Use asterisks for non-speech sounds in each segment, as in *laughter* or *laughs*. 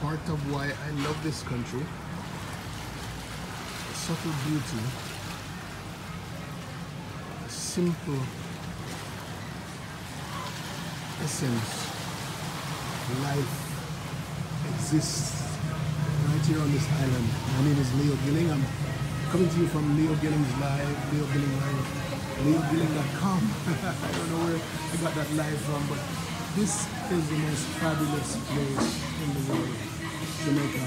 part of why I love this country. Subtle beauty, simple essence, life exists right here on this island. My name is Leo Gilling. I'm coming to you from Leo Gilling's Live, Leo Gilling Live, leogilling.com. *laughs* I don't know where I got that live from, but this is the most fabulous place in the world, Jamaica.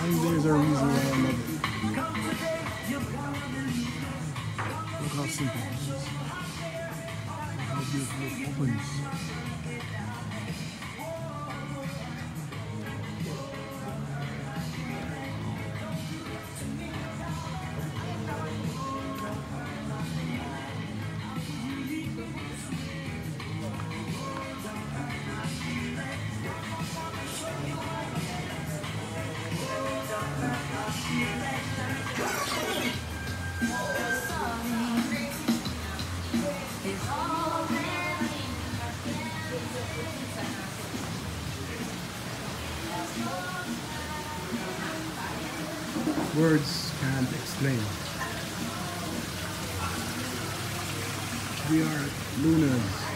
And there's a reason why I love it. Look how simple it is. How beautiful it opens. Words can't explain. We are Luna's